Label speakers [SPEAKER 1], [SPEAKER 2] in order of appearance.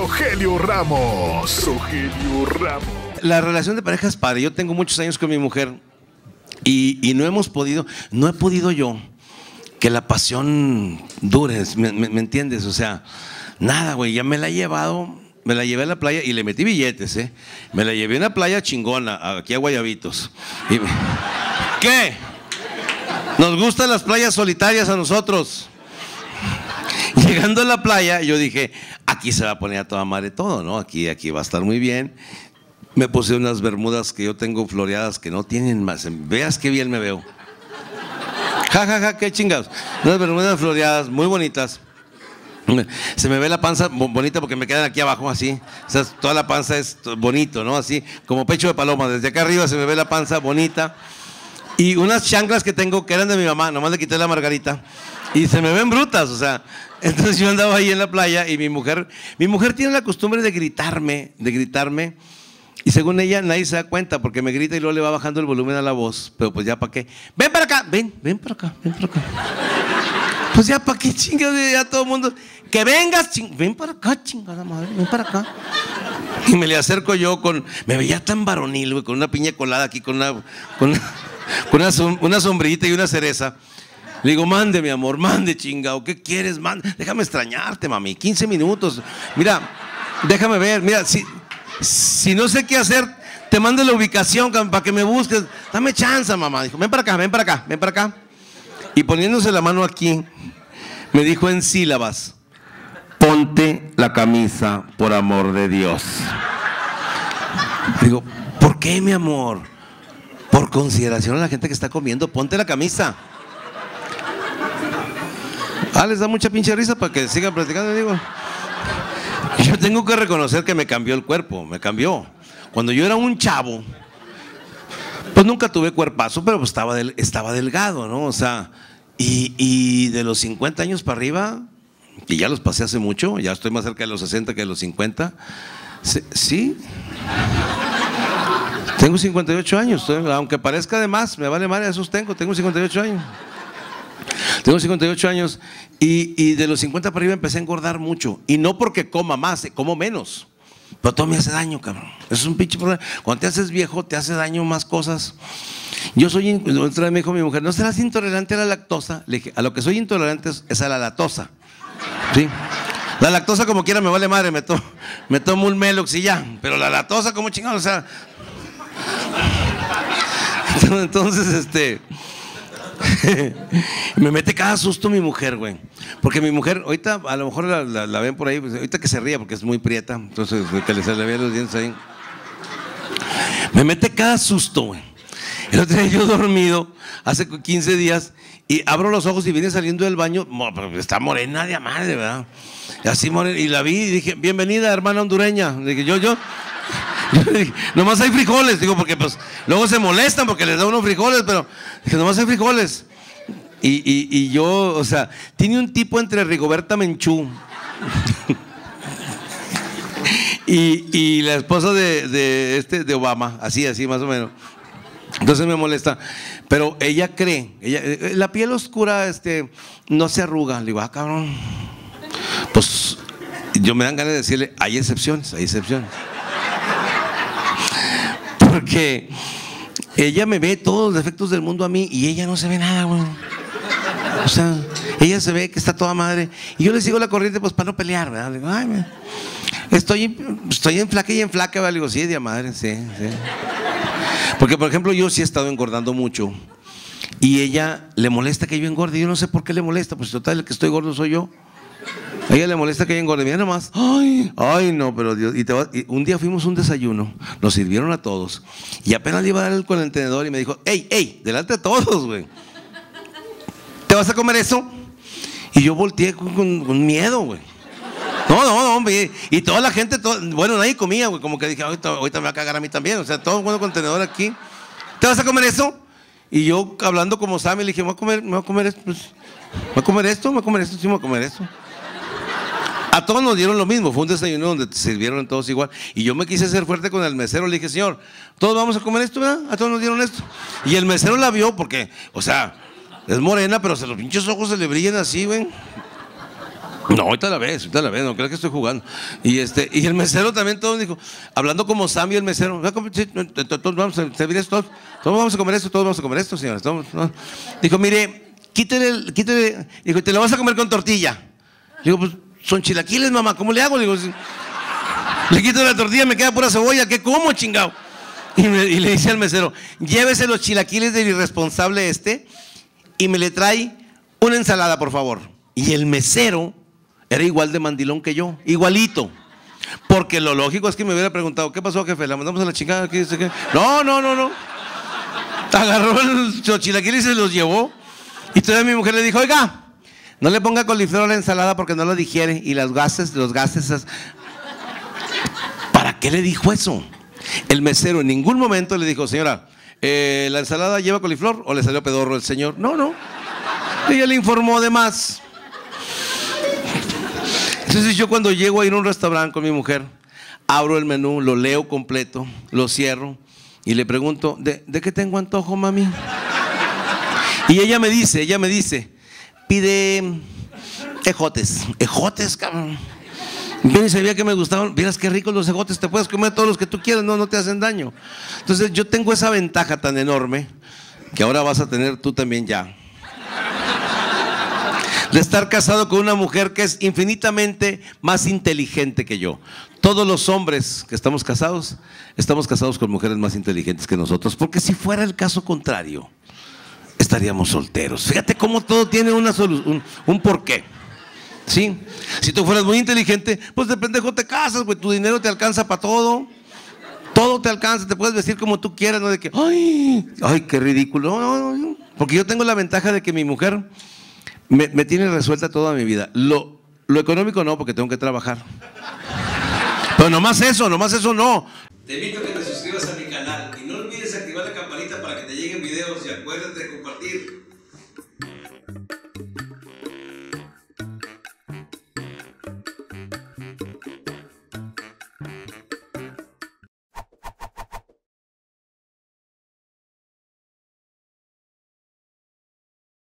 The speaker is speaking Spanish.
[SPEAKER 1] Rogelio Ramos. Rogelio Ramos.
[SPEAKER 2] La relación de pareja es padre. Yo tengo muchos años con mi mujer y, y no hemos podido, no he podido yo que la pasión dure, ¿me, me- me entiendes? O sea, nada, güey, ya me la he llevado, me la llevé a la playa y le metí billetes, ¿eh? Me la llevé a una playa chingona, aquí a Guayabitos. Y me- ¿Qué? Nos gustan las playas solitarias a nosotros. Llegando a la playa, yo dije, aquí se va a poner a toda madre todo, ¿no? Aquí, aquí va a estar muy bien. Me puse unas bermudas que yo tengo floreadas que no tienen más. Veas qué bien me veo. Ja, ja, ja, qué chingados. Unas bermudas floreadas muy bonitas. Se me ve la panza bo- bonita porque me quedan aquí abajo así. O sea, toda la panza es bonito, ¿no? Así, como pecho de paloma. Desde acá arriba se me ve la panza bonita. Y unas chanclas que tengo que eran de mi mamá, nomás le quité la margarita. Y se me ven brutas, o sea. Entonces yo andaba ahí en la playa y mi mujer, mi mujer tiene la costumbre de gritarme, de gritarme. Y según ella nadie se da cuenta porque me grita y luego le va bajando el volumen a la voz. Pero pues ya para qué. Ven para acá, ven, ven para acá, ven para acá. Pues ya para qué chingados, ya todo el mundo. Que vengas, ching- ven para acá, chingada madre, ven para acá. Y me le acerco yo con. Me veía tan varonil, güey, con una piña colada aquí, con una. Con una, con una, som- una sombrillita y una cereza. Le digo, mande, mi amor, mande, chingado. ¿Qué quieres? Mande. Déjame extrañarte, mami. 15 minutos. Mira, déjame ver. Mira, si, si no sé qué hacer, te mando la ubicación para que me busques. Dame chance, mamá. Dijo, ven para acá, ven para acá, ven para acá. Y poniéndose la mano aquí, me dijo en sílabas: Ponte la camisa, por amor de Dios. Digo, ¿por qué, mi amor? Por consideración a la gente que está comiendo, ponte la camisa. Ah, les da mucha pinche risa para que sigan platicando, digo. Yo tengo que reconocer que me cambió el cuerpo, me cambió. Cuando yo era un chavo, pues nunca tuve cuerpazo, pero pues estaba, del- estaba delgado, ¿no? O sea, y, de los 50 años para arriba, que ya los pasé hace mucho, ya estoy más cerca de los 60 que de los 50, sí. Tengo 58 años, aunque parezca de más, me vale madre, esos tengo, tengo 58 años. Tengo 58 años y, y de los 50 para arriba empecé a engordar mucho. Y no porque coma más, eh, como menos. Pero todo me hace daño, cabrón. Eso es un pinche problema. Cuando te haces viejo, te hace daño más cosas. Yo soy, otra vez me dijo mi mujer, ¿no serás intolerante a la lactosa? Le dije, a lo que soy intolerante es a la lactosa. ¿Sí? La lactosa como quiera me vale madre, me, to- me tomo un Melox y ya. Pero la lactosa como chingado, o sea... Entonces, este... me mete cada susto mi mujer, güey. Porque mi mujer, ahorita a lo mejor la, ven por ahí, pues, ahorita que se ría porque es muy prieta, entonces que le se le vean los dientes ahí. Me mete cada susto, güey. El otro día yo dormido, hace 15 días, y abro los ojos y viene saliendo del baño, está morena de madre, ¿verdad? Y así morena, y la vi y dije, bienvenida, hermana hondureña. Dije, yo, yo, yo dije, nomás hay frijoles, digo, porque pues luego se molestan porque les da unos frijoles, pero dije, nomás hay frijoles. Y, y- y yo, o sea, tiene un tipo entre Rigoberta Menchú y, y la esposa de, de este, de Obama, así, así más o menos. Entonces me molesta. Pero ella cree, ella, eh, la piel oscura este, no se arruga. Le digo, ah, cabrón. Pues yo me dan ganas de decirle, hay excepciones, hay excepciones. Porque ella me ve todos los defectos del mundo a mí y ella no se ve nada, güey. O sea, ella se ve que está toda madre. Y yo le sigo la corriente, pues para no pelear, ¿verdad? Le digo, ay, me- estoy, estoy en flaca y en flaca, ¿verdad? Le digo, sí, de madre, sí, sí. Porque, por ejemplo, yo sí he estado engordando mucho. Y ella le molesta que yo engorde. Yo no sé por qué le molesta, pues total, el que estoy gordo soy yo. A ella le molesta que yo engorde. Mira nomás. Ay, ay, no, pero Dios. Y, te va- y un día fuimos a un desayuno, nos sirvieron a todos. Y apenas le iba a dar el- con el tenedor y me dijo, ey, ey, delante de todos, güey. ¿Te vas a comer eso? Y yo volteé con, miedo, güey. No, no, no, hombre. Y toda la gente, bueno, nadie comía, güey. Como que dije, ahorita, ahorita me va a cagar a mí también. O sea, todo bueno con tenedor aquí. ¿Te vas a comer eso? Y yo, hablando como Sammy, le dije, me voy a comer, me voy a comer esto. pues, ¿Me voy a comer esto? ¿Me voy a comer esto? Sí, me voy a comer esto. A todos nos dieron lo mismo. Fue un desayuno donde sirvieron todos igual. Y yo me quise ser fuerte con el mesero. Le dije, señor, todos vamos a comer esto, ¿verdad? A todos nos dieron esto. Y el mesero la vio porque, o sea, es morena, pero se los pinches ojos se le brillan así, güey. No, ahorita la ves, ahorita la ves, no crees que estoy jugando. Y este, y el mesero también todo dijo, hablando como Sammy el mesero, todos vamos a servir esto, todos vamos a comer esto, todos vamos a comer esto, señores. Dijo, mire, quítele, quítele, dijo, te lo vas a comer con tortilla. Digo, pues son chilaquiles, mamá, ¿cómo le hago? Digo, le quito la tortilla, me queda pura cebolla, ¿qué como, chingado? Y, y, le dice al mesero, llévese los chilaquiles del irresponsable este y me le trae una ensalada, por favor. Y el mesero era igual de mandilón que yo, igualito. Porque lo lógico es que me hubiera preguntado, ¿qué pasó, jefe? ¿La mandamos a la chingada? ¿Qué, qué? No, no, no, no. Agarró los chilaquiles y se los llevó. Y todavía mi mujer le dijo, oiga, no le ponga coliflor a la ensalada porque no lo digiere. Y los gases, los gases. ¿Para qué le dijo eso? El mesero en ningún momento le dijo, señora, eh, ¿la ensalada lleva coliflor o le salió pedorro el señor? No, no. Ella le informó de más. Entonces yo cuando llego a ir a un restaurante con mi mujer, abro el menú, lo leo completo, lo cierro y le pregunto, ¿de, qué tengo antojo, mami? Y ella me dice, ella me dice, pide ejotes, ejotes, cabrón. Ni sabía que me gustaban, vieras qué ricos los ejotes, te puedes comer todos los que tú quieras, no, no te hacen daño. Entonces yo tengo esa ventaja tan enorme que ahora vas a tener tú también ya de estar casado con una mujer que es infinitamente más inteligente que yo. Todos los hombres que estamos casados, estamos casados con mujeres más inteligentes que nosotros, porque si fuera el caso contrario, estaríamos solteros. Fíjate cómo todo tiene una un, un porqué. ¿Sí? Si tú fueras muy inteligente, pues de pendejo te casas, pues tu dinero te alcanza para todo. Todo te alcanza, te puedes vestir como tú quieras, no de que, ay, ay, qué ridículo. Porque yo tengo la ventaja de que mi mujer me, tiene resuelta toda mi vida. Lo, lo económico no, porque tengo que trabajar. Pero nomás eso, nomás eso no. Te invito a que te suscribas a mi canal y no olvides activar la campanita para que te lleguen videos y acuérdate de.